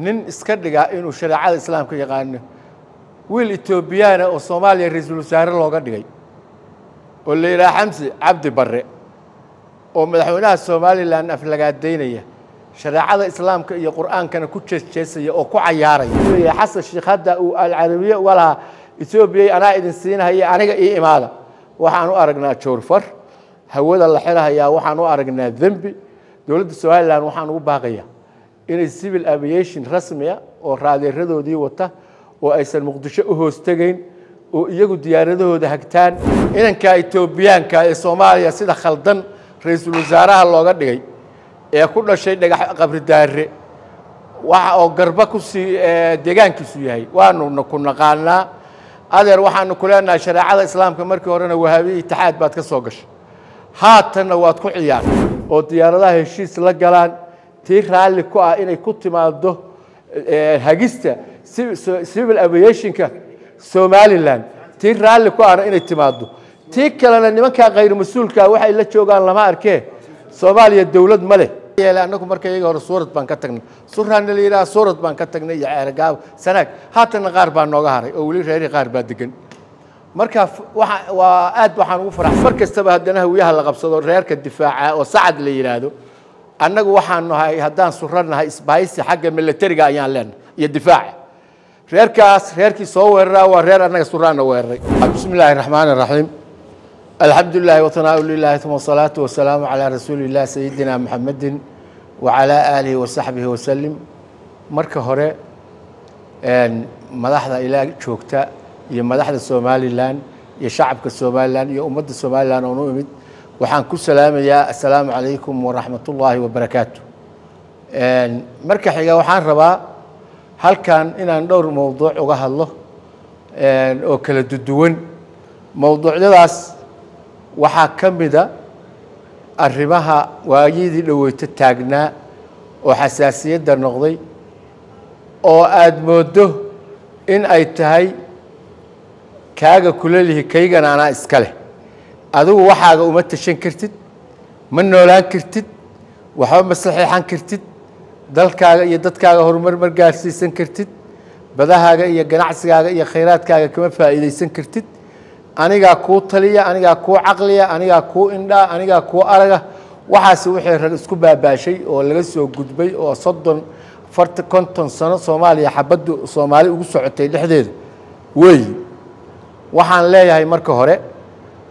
nin iska dhiga inuu shareecada islaamka yaqaano. Wiil etoobiyaana oo soomaaliya ra'iisul wasaare looga dhigay oo la yidhaha xamsi cabdi barre oo madaxweynaha somalilan aflagaadaynaya shareecada islaamka iyo qur'aankana ku jeesjeesaya oo ku cayaaraya. Xasan sheikh hadda uu alcarabiye uga lahaa etoobiyay anaa idin siinahaya aniga ii imaada. Waxaan u aragnaa joorfar hawada la xirahayaa waxaan u aragnaa dembi dowladda somalilan waxaan ugu baaqaya inay civil aviation rasmiya oo raadeeradoodii wata oo aysan muqdisho u hoostegayn oo iyagu diyaaradahooda hagtaan inanka etoobiyaanka ee soomaaliya sida khaldan ra'iisul wasaaraha looga dhigay ee ku dhashay dhagax qabridaare waxa oo garba ku sii deegaankiisu yahay. Waanu ku naqaanaa. Adeer waxaanu ku leenahay shareecada islaamka markii horena wahaabiye itixaad baad ka soo gashay. Haatanna waad ku ciyaar oo diyaaradaha heshiis la galaan tii raalli ku ah inay ku timaado hagista civil aviationka somalilan tii raalli ku ahna inay timaado tii kalena nimankaa khayr mas'uulkaa waxay la joogaan lama arkee. Soomaaliya dowlad ma leh. Annagu marka iyaga hore suurad baan ka tagnay. Suraana la yidhaha suurad baan ka tagnay iyo ceeragaab sanaag. Haatanna qaar baa nooga haray oo weli reerihii qaar baa degan marka waa aad waxaan ugu farax. Mar kastaba haddana hawiyaha la qabsado reerka difaaca oo sacad la yidhaahdo annagu waxaan nahay haddaan nahay isbahaysi xagga milatariga ayaan leenahay iyo difaaca reerkaas reerkii soo weeraraa waa reer annaga suraana weeraray. Bismi illaahi raxmaan iraxiim alxamdu lilahi watanaa lilahi uma asalaatu wasalaamu calaa rasuuli illah sayidina muxamedin wacalaa aalihi wasaxbihi wasalim marka hore madaxda ilaa joogta iyo madaxda somalilan iyo shacabka somalilan iyo ummadda somalilan oon u imid waxaan ku salaamayaa assalaamu calaykum waraxmat ullaahi wabarakaatu marka xiga waxaan rabaa halkan inaan dhowr mowduuc uga hadlo oo kala duduwan mowduucyadaas waxaa ka mida arrimaha waayadii dhoweyto taagnaa oo xasaasiyadda noqday oo aada mooddo in ay tahay kaaga kulalihi kaygana anaa iska leh adigu waxaaga uma tashan kartid ma noolaan kartid waxba ma saxiixan kartid dalkaaga iyo dadkaaga horumar ma gaarsiisan kartid badahaaga iyo ganacsigaaga iyo khayraadkaaga kama faa'iidaysan kartid. Anigaa kuu taliya anigaa kuu caqliya anigaa kuu indhaa anigaa kuu araga waxaase wixii rag isku baabaashay oo laga soo gudbay oo soddon farta konton sano soomaaliya xabaddu soomaali ugu socotay dhexdeeda. Weeyi waxaan leeyahay marka hore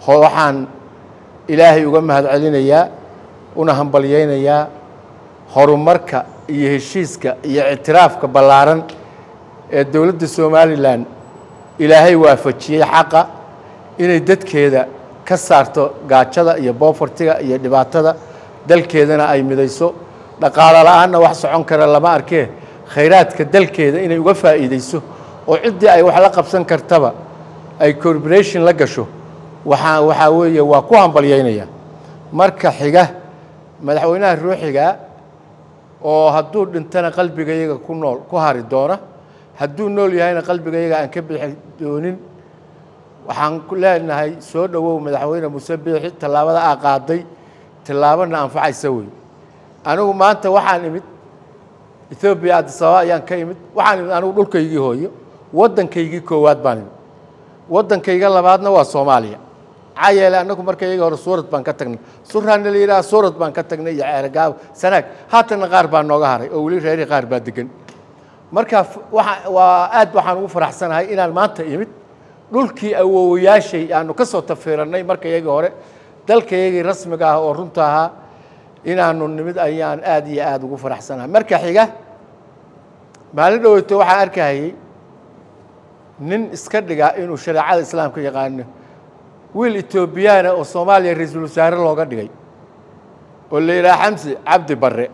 waxaan ilaahay uga mahad celinayaa una hambalyaynayaa horumarka iyo heshiiska iyo ictiraafka ballaaran ee dowladda somalilan. Ilaahay waafajiyey xaqa inay dadkeeda ka saarto gaajada iyo boofartiga iyo dhibaatada. Dalkeedana ay midayso. Dhaqaalo la'aanna wax socon kara lama arkee khayraadka dalkeeda inay uga faa'iidayso. Oo ciddii ay wax la qabsan kartaba ay corporation la gasho waxaa waxaa weeye waa ku hambalyaynaya marka xiga madaxweynaha ruuxiga oo hadduu dhintana qalbigayaga ku nool ku hari doona hadduu nool yahayna qalbigayaga aan ka bixi doonin waxaan ku leenahay soo dhowow madaxweyne muse biixi tallaabada aa qaaday tallaabana anfacaysa wey. Anigu maanta waxaan imid ethoobiya addisababa ayaan ka imid waxaan imid anigu dhulkaygii hooyo waddankaygii koowaad baan imid. Waddankayga labaadna waa soomaaliya maxaa yeeley annagu marka iyaga hore suurad baan ka tagnay. Suraana la yidhaha suurad baan ka tagnay iyo ceeragaab sanaag. Haatanna qaar baa nooga haray oo weli reerihii qaar baa degan marka waa aad waxaan ugu faraxsanahay inaan maanta imid. Dhulkii awoowayaashay aanu ka soo tafiirannay marka iyagii hore. Dalkayagii rasmiga ah oo runta ahaa. Inaanu nimid ayaan aad iyo aada ugu faraxsanahay. Marka xiga maalin dhoweyto waxaan arkahayey nin iska dhiga inuu shareecada islaamka yaqaano wiil etoobiyaana oo soomaaliya ra'iisul wasaare looga dhigay oo la yidhaha xamsi cabdi barre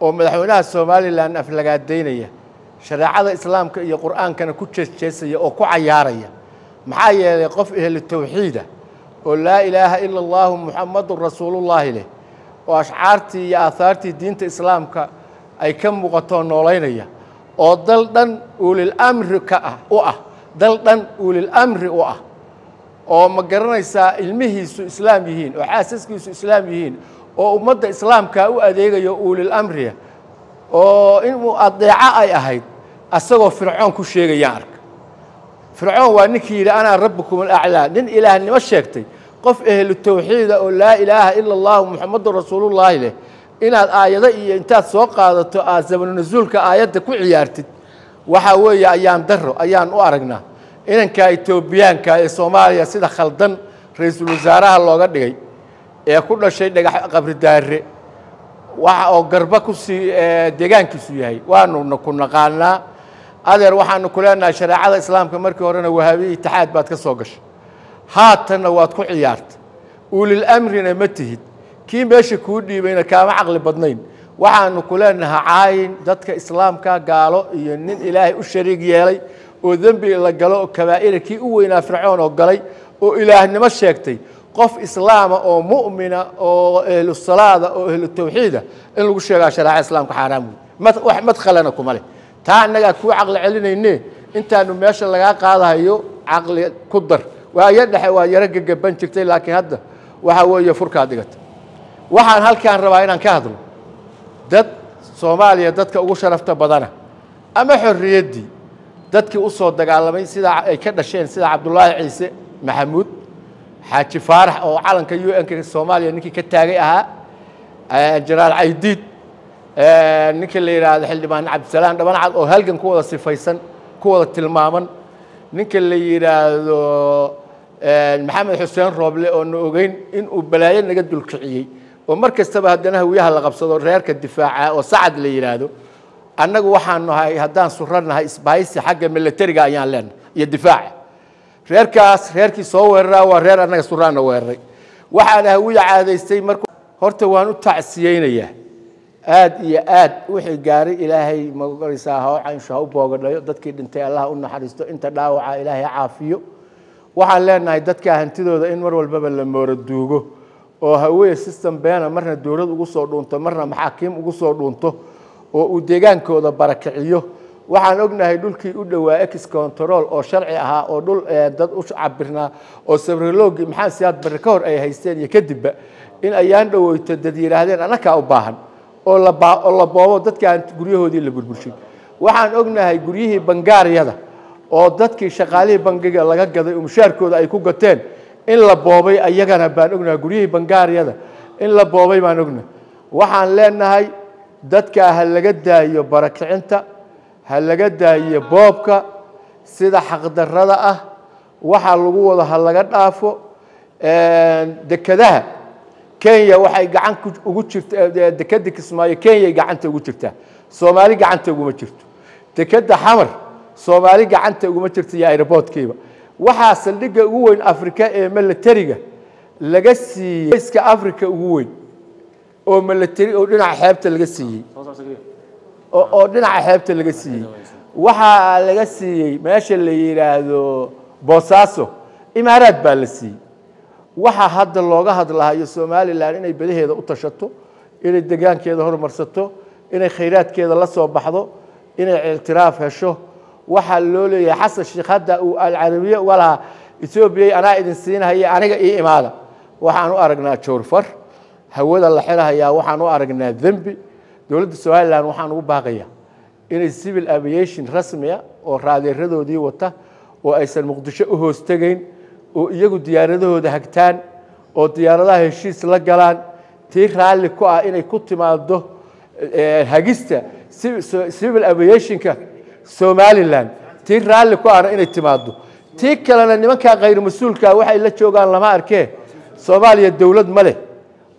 oo madaxweynaha somalilan aflagaadaynaya shareecada islaamka iyo qur'aankana ku jeesjeesaya oo ku cayaaraya. Maxaa yeelay qof ehlu tawxiida oo laa ilaaha ila allahu muxamadun rasuulullaahi leh oo ashcaartii iyo aahaartii diinta islaamka ay ka muuqatoo noolaynaya oo dal dhan ulil amri ka ah u ah dal dhan ulil amri u ah oo ma garanaysaa ilmihiisu islaam yihiin oo xaasaskiisu islaam yihiin oo ummadda islaamka u adeegayo ulil amriya oo inuu adeeco ay ahayd asagoo fircoon ku sheegayaan arka fircoon waa ninkii yidhi anaa rabbukum alaclaa nin ilaahnimo sheegtay qof ehlu tawxiida oo laa ilaaha ila allahu muxamadun rasuulullaahi leh inaad aayado iyo intaad soo qaadato aad zamanu nasuulka aayadda ku ciyaartid waxaa weeye ayaan daro ayaan u aragnaa inanka etoobiyaanka ee soomaaliya sida khaldan ra'iisul wasaaraha looga dhigay ee ku dhashay dhagax qabridaare waxa oo garba ku sii deegaankiisu yahay. Waanu ku naqaanaa. Adeer waxaanu ku leenahay shareecada islaamka markii horena wahaabiye itixaad baad ka soo gashay. Haatanna waad ku ciyaartay. Ulil amrina ma tihid. Kii meesha kuu dhiibayna kaama caqli badnayn. Waxaanu ku leenahay caayin dadka islaamka gaalo iyo nin ilaahay u shariig yeelay oo dembi la galo kabaa'ira kii u weynaa fircoon oo galay oo ilaahnimo sheegtay qof islaama oo mu'mina oo ehlu salaada oo ehlu tawxiida in lagu sheegaa shareeca islaamka xaaraam wey wax madkhalana kuma leh. Taa annagaa kuu caqli celinayne intaanu meesha lagaa qaadahayo caqli ku dar. Waayo dhexe waa yaro gegaban jirtay laakiin hadda waxaa weeye furkaa dhigata waxaan halkaan rabaa inaan ka hadlo dad soomaaliya dadka ugu sharafta badana ama xorriyaddii dadkii u soo dagaalamay sidaa ay ka dhasheen sida cabdullaahi ciise maxamuud xaaji faarax oo calanka u n ka soomaaliya ninkii ka taagay ahaa jenaraal caydiid ninka la yidhaahdo xildhibaan cabdisalaam dhabancad oo halgan ku wada sifaysan ku wada tilmaaman. Ninka la yidhaahdo maxamed xuseen rooble oo na ogeyn inuu balaayo naga dulkiciyey. Oo mar kastaba haddana hawiyaha la qabsado reerka difaaca oo sacad la yidhaahdo annagu waxaan nahay haddaan suro nahay isbahaysi xagga milatariga ayaan leenahay iyo difaaca reerkaas reerkii soo weeraraa waa reer annaga suraana weeraray. Waxaana hawiya caadaystay marka horta waan u tacsiyeynayaa aad iyo aad wixii gaaray ilaahay magaraysaa ha ha u boogadhayo dadkii dhintay allah u naxariisto inta dhaawaca ilaahay caafiyo. Waxaan leenahay dadka hantidooda in mar walbaba la mooro duugo oo haweye system beena marna dowlad ugu soo dhuunto marna maxaakiim ugu soo dhuunto oo uu deegaankooda barakiciyo waxaan ognahay dhulkii u dhowaa ex control oo sharci ahaa oo dhul dad u cabirnaa oo sabrologi maxaa siyaad barre ka hor ay haysteen iyo kadibba in ayaan dhoweyto dad yidhaahdeen annakaa u baahan oo laoo la boobo dadkaan guryahoodii la burburshay waxaan ognahay guryihii bangaaryada oo dadkii shaqaalihii bangiga laga gaday oo mushaarkooda ay ku gateen in la boobay ayagana baan ognahay guryihii bangaaryada in la boobay baan ognahay. Waxaan leenahay dadkaa ha laga daayo barakicinta ha laga daayo boobka sida xaqdarrada ah waxa lagu wado ha laga dhaafo dekadaha kenya waxay gacan ugu jirta dekada kismaayo kenyay gacanta ugu jirtaa soomaali gacanta uguma jirto. Dekada xamar soomaali gacanta uguma jirto iyo aeroboortkiiba waxaa saldhigga ugu weyn africa ee milatariga laga siiyey iska africa ugu weyn oo milatari oo dhinaca xeebta laga siiyey. Oo dhinaca xeebta laga siiyey. Waxaa laga siiyey meesha la yidhaahdo boosaaso imaaraad baa la siiyey. Waxaa hadda looga hadlahayo somalilan inay badaheeda u tashato inay degaankeeda horumarsato inay khayraadkeeda la soo baxdo inay ictiraaf hesho. Waxaa loo leeyahay xasan sheikh hadda uu alcarabiye uga lahaa ethoobiya anaa idin siinahaya aniga ii imaada. Waxaan u aragnaa joorfar hawada la xirahayaa waxaan u aragnaa dembi. Dowladda somalilan waxaan ugu baaqayaa inay civil aviation rasmiya oo raadeeradoodii wata oo aysan muqdisho u hoostegayn oo iyagu diyaaradahooda hagtaan oo diyaaradaha heshiis la galaan tii raalli ku ah inay ku timaado hagista civil aviationka somalilan. Tii raalli ku ahna inay timaado tii kalena nimankaa khayr mas'uulka waxay la joogaan lama arkee. Soomaaliya dowlad ma leh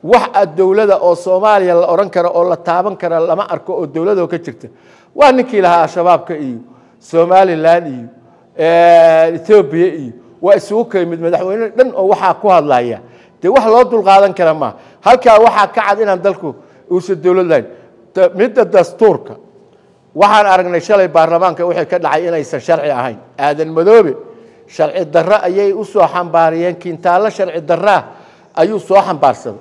wax a dowladda oo soomaaliya la odhan karo oo la taaban kara lama arko oo dowladoo ka jirta. Waa ninkii lahaa al-shabaabka iyo somalilan iyo ethoobiya iyo. Waa isugu ka yimid madaxweyne dhan oo waxaa ku hadlaya. Dee wax loo dulqaadan kara maa halkaa waxaa ka cad inaan dalku uusan dowlad lahayn. Midda dastuurka. Waxaan aragnay shalay baarlamaanka wixii ka dhacay inaysan sharci ahayn. Aadan madoobe sharci darro ayay u xambaariyeen. Kiintaallo sharci darraa ayuu soo xambaarsaday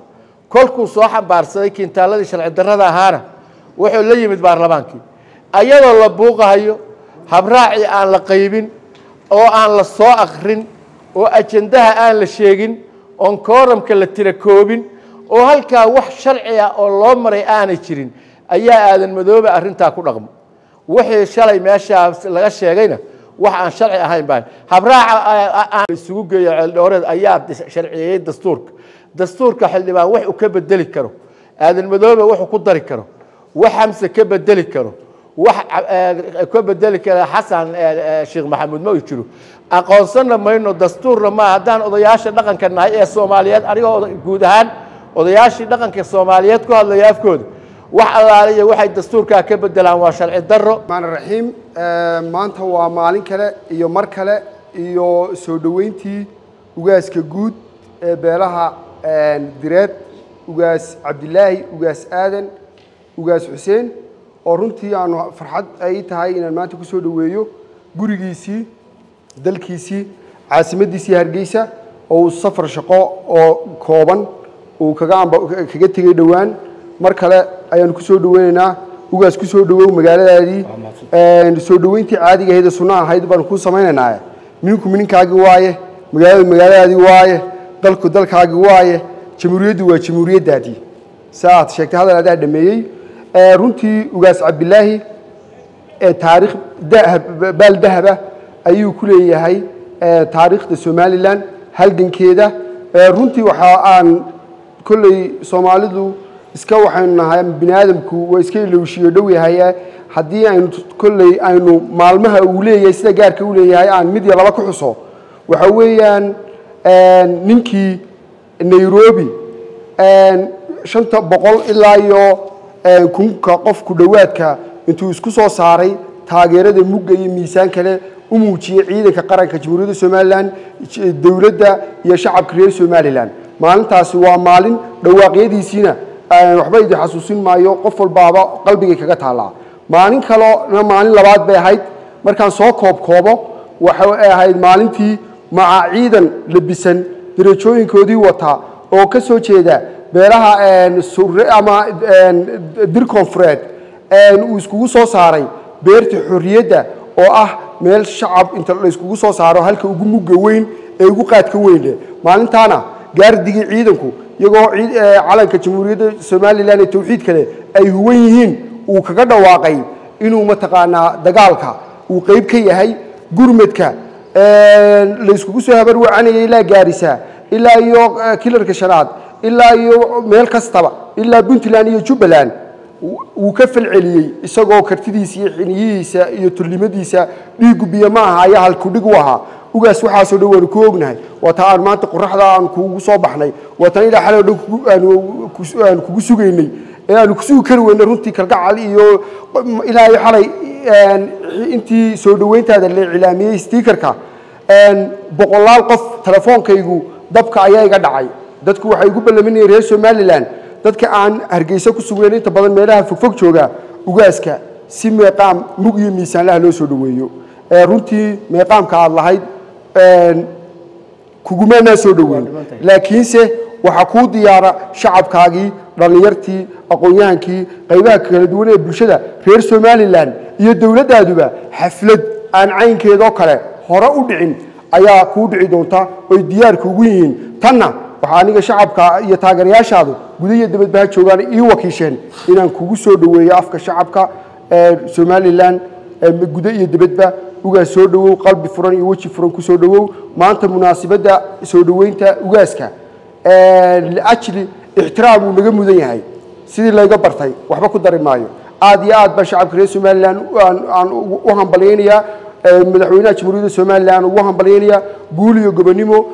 kolkuu soo xambaarsaday kiintaalladii sharci darrada ahaana wuxuu la yimid baarlamaankii ayadoo la buuqahayo habraacii aan la qaybin oo aan la soo akrin oo ajandaha aan la sheegin oon kooramka la tira koobin oo halkaa wax sharci ah oo loo maray aanay jirin ayaa aadan madoobe arrintaa ku dhaqmo. Wixii shalay meeshaas laga sheegayna wax aan sharci ahayn baan. Habraaca isugu geeyo ceeldhowreed ayaa sharciyeeyey dastuurka dastuurka xildhibaan wax uu ka bedeli karo. Aadan madoobe wuxuu ku dari karo. Wax xamse ka bedeli karo. Wax ka bedeli kara xasan sheekh maxamuud ma uu jiro. Aqoonsana mayno dastuurna ma haddaan odayaasha dhaqanka nahay ee soomaaliyeed anigoo guud ahaan odayaashii dhaqanka soomaaliyeed ku hadlaya afkooda wax allaaliya waxay dastuurkaa ka bedelaan waa sharci daro maan raxiim maanta waa maalin kale iyo mar kale iyo soo dhoweyntii ugaaska guud ee beelaha direed ugaas cabdilaahi ugaas aadan ugaas xuseen oo runtii aanu farxad ay tahay inaan maanta ku soo dhoweeyo gurigiisii dalkiisii caasimaddiisii hargeysa oo uu safar shaqo oo kooban uu kaga tegey dhowaan. Mar kale ayaanu ku soo dhaweynaynaa ugaas ku soo dhawow magaaladaadii. Soo dhoweyntii caadiga ahayd ee sunna ahayd baanu kuu samaynaynaa. Mininku mininkaagii waaye magaaladu magaaladaadii waaye dalku dalkaagii waaye jamhuuriyaddu waa jamhuuriyaddaadii. Sa aad sheegtay hadal adaa dhameeyey. Runtii ugaas cabdilaahi taariikh dahab baal dahaba ayuu ku leeyahay taariikhda somalilan halgankeeda. Runtii waxa aan kolley soomaalidu iska waxaynu nahay bini aadamku waa iska ilowshiyo dhow yahay haddii aynu kolley aynu maalmaha uu leeyahay sida gaarka u leeyahay aan mid iyo laba ku xuso. Waxa weeyaan ninkii nairobi shanta boqol ilaa iyo kunka qofku dhowaadka intuu isku soo saaray taageerada mugga iyo miisaan kale u muujiyey ciidanka qaranka jamhuuriyadda somalilan dowladda iyo shacabka reer somalilan maalintaasi waa maalin dhawaaqyadiisiina waxba idin xasuusin maayo qof walbaaba qalbigay kaga taallaa. Maalin kalena maalin labaad bay ahayd. Markaan soo koob koobo waxay ahayd maalintii maca ciidan labisan darajooyinkoodii wataa oo ka soo jeeda beelaha sure ama dir koonfureed uu iskugu soo saaray beerta xorriyadda oo ah meel shacab inta la iskugu soo saaro halka ugu mugga weyn ee ugu qaadka weyn leh. Maalintaana gaardigii ciidanku iyagoo calanka jamhuuriyadda somalilan ee tawxiid kale ay huwan yihiin uu kaga dhawaaqay inuu mataqaanaa dagaalka uu qeyb ka yahay gurmadka la iskugu soo habar wacanayay ilaa gaarisa ilaa iyo kilarka shanaad ilaa iyo meel kastaba ilaa puntland iyo jubbaland wuu ka falceliyey isagoo kartidiisa iyo xiniyihiisa iyo tulnimadiisa dhiigu biyo ma aha ayaa halkudhig u ahaa. Ugaas waxaasoo dhan waanu ku ognahay waa taa aan maanta qoraxda aan kugu soo baxnay waa tan ilaa xalay dhan aanu kugu sugaynay ee aanu kusugi kari weynay runtii kalgacal iyo ilaa iyo xalay intii soo dhoweyntaada la iclaamiyey stiikarka. Boqolaal qof telefoonkaygu dabka ayaa iga dhacay. Dadku waxay igu ballaminayeen reer somalilan dadka aan hargeysa ku sugnayn inta badan meelaha fogfog jooga ugaaska si meeqaam mug iyo miisaanlaha loo soo dhoweeyo runtii meeqaamka aad lahayd kugumaanaa soo dhoweyn laakiinse waxaa kuu diyaara shacabkaagii dhallinyartii aqoon-yahankii qaybaha kala duwan ee bulshada reer somalilan iyo dowladdaaduba xaflad aan caynkeedoo kale hore u dhicin ayaa kuu dhici doonta oy diyaarka ugu yihiin. Tanna waxaa aniga shacabka iyo taageerayaashaadu guda iyo dabadbaha joogaan ii wakiisheen inaan kugu soo dhoweeyo afka shacabka somalilan guda iyo dibadba ugaas soo dhowow qalbi furan iyo weji furan ku soo dhowow. Maanta munaasibadda soo dhoweynta ugaaska liajli ixtiraam uu naga mudan yahay. Sidii layga bartay waxba ku dari maayo. Aad iyo aad baa shacabka reer somalilan aan u hambalyaynayaa madaxweynaha jamhuuriyadda somalilan ugu hambalyaynayaa guul iyo gobonimo